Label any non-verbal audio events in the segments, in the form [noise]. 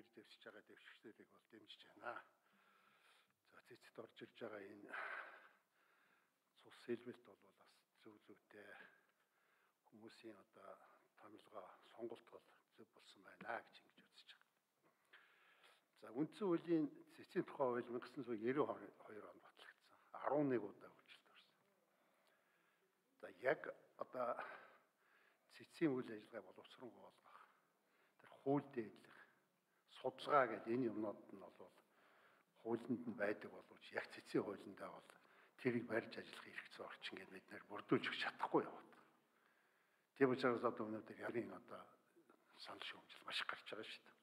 гэр дэвсэж байгаа дэвшигчдэрийг бол дэмжиж байна. За цэцэд орж ирж байгаа энэ цус сэлбэлт бол бас зөв зөвтэй хүмүүсийн одоо томилгоо сонголт бол зөв болсон байна гэж ингэж үзэж байгаа. За үндсэн хуулийн цэцгийн тухай хууль 1992 онд батлагдсан. 11 удаа хүжилт орсон. За яг одоо цэцгийн үйл ажиллагааг боловсронгуй болгох тэр хууль дээдлэх судалгаа гэдэг энэ юмнууд нь бол хуулинд нь байдаг боловч яг цэцгийн хуулиндаа бол тэрийг барьж ажиллах хэрэгцээ орчин гэдэг бид нэр бүрдүүлж өгч чадахгүй яваад. Тийм учраас одоо өнөөдөр ярийн одоо санал шүүмжил маш гарч байгаа шүү дээ.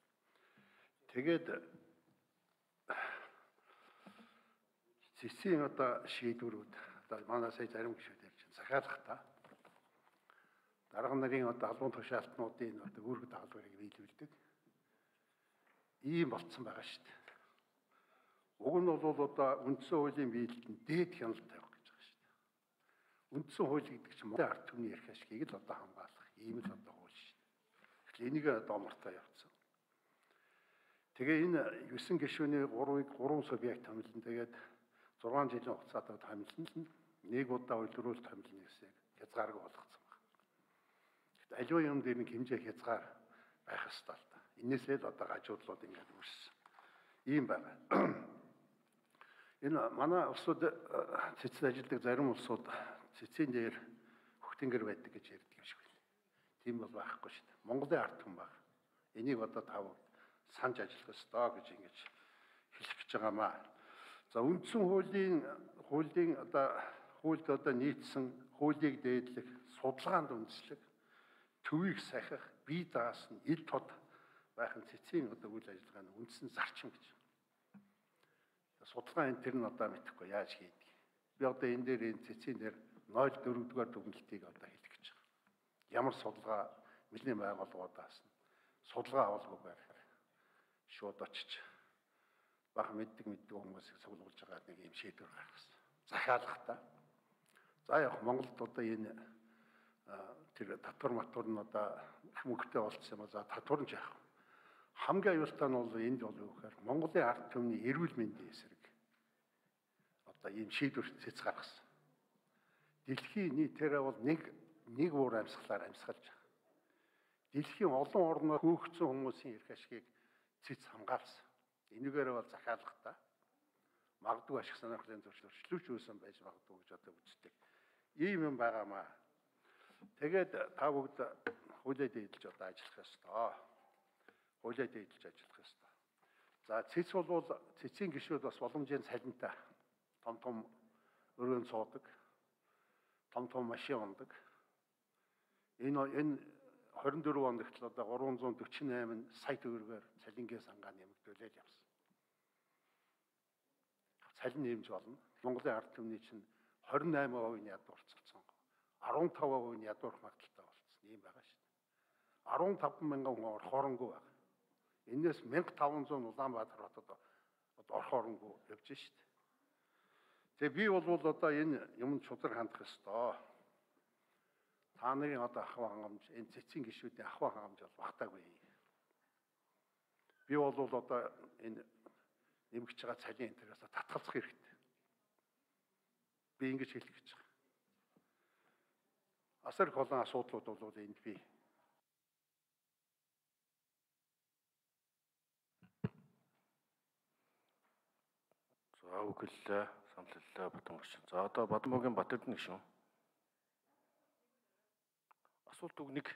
Тэгээд цэцгийн одоо шийдвэрүүд одоо манай сая зарим гişүүд ярьж байна. Захиалах та. Дарга нарын одоо албан тушаалтнуудын одоо үүрэг дагалгаврыг биелүүлдэг. Ийм болцсон байгаа шүү дээ. Уг нь бол одоо үндсэн хуулийн биелэлд дээд хяналт тавих гэж байгаа шүү дээ. Үндсэн хууль гэдэг чинь Монгол ард түмний эрх ашгийг л одоо хамгаалах ийм л одоо хууль шүү дээ. Тэгэхээр энийг одоо мартаа явцсан. Тэгээ энэ 9 гишүүний 3-ыг 3 субъект томилно. Тэгээд 6 жилийн хугацаатай томилно. Нэг удаа үйлрүүл томилно гэсэн хязгаарыг болгоцсон байна. Гэхдээ аливаа юм дээр нэг хэмжээ хязгаар байх ёстой л да. Инээсээ л одоо гажуудлууд ингээд үүссэн. Ийм байна. [clears throat] Энэ манай улсууд цэцэд ажилладаг зарим улсууд цэцэн дээр хөхтөнгөр байдаг гэж ярьдаг юм шиг байна. Тийм бол байхгүй шүү дээ. Монголын ард түмэн баг. Энийг одоо тав санаж ажиллах ёстой гэж ингэж хэлэх гэж байгаамаа. За үндсэн хуулийн хуулийн одоо хуульд одоо нийцсэн хуулийг дээдлэх, судалгаанд үндэслэх, төвийг сахих, бие даасан, ил тод байх нь цэцгийн одоо үйл ажиллагааны үндсэн зарчим гэж. Судалгаа энэ тэр нь одоо мэдэхгүй яаж хийдэг. Би одоо энэ дээр энэ цэцгийн дээр 0.4 дугаар дүгнэлтийг одоо хэлэх гэж байгаа. Ямар судалгаа мэлний байгууллагуудаас нь судалгаа авалгүй байх шууд очиж бах мэддэг мэддэг хүмүүсийг цуглуулж байгаа нэг юм шийдвэр гаргасан. Захиалах та. За яг Монголд одоо энэ тэр татвар матвар нь одоо мөнгөтэй болцсон юм а. За татвар нь яах вэ? Хамгийн аюултай нь бол энд бол юу гэхээр Монголын ард түмний эрүүл мэндийн эсрэг одоо ийм шийдвэр цэц гаргасан. Дэлхийн нийтээрээ бол нэг нэг уур амьсгалаар амьсгалж байгаа. Дэлхийн олон орноор хөөгцсөн хүмүүсийн эрх ашгийг цэц хамгаалсан. Энийгээр бол захиалах та. Магадгүй ашиг сонирхлын зөрчлөлч үүсэн байж магадгүй гэж одоо үздэг. Ийм юм байгаамаа. Тэгээд та бүгд хуулиад эдэлж одоо ажиллах ёстой. Хуулиад эдэлж ажиллах ёстой. За цэц бол цэцийн гişүүд бас боломжийн цалинтай том том өрөөнд суудаг. Том том машин ундаг. Энэ энэ 24 онд ихтэл одоо 348 сая төгрөгөөр цалингийн сангаа нэмэгдүүлээд явсан. Цалин нэмж болно. Монголын ард түмний чинь 28% нь ядуурцсан. 15% нь ядуурх магадaltaй болсон. Ийм байгаа шүү дээ. 15 мянган хүн орхоронгүй байна. Энээс 1500 Улаанбаатар хотод одоо орхоронгүй явж дээ. Тэгээ би бол одоо энэ юмд шудар хандах ёстой та нарын одоо ахуй хангамж энэ цэцгийн гişүүдийн ахуй хангамж бол багтаагүй. Би бол одоо энэ нэмэгч байгаа цалин энтерээс татгалзах хэрэгтэй. Би ингэж хэлэх гэж байгаа. Асар их олон асуудлууд бол энд би За үгэлээ. Саналлаа Батмагш. За одоо Бадмогийн Батэрдэн гişүн асуулт үг нэг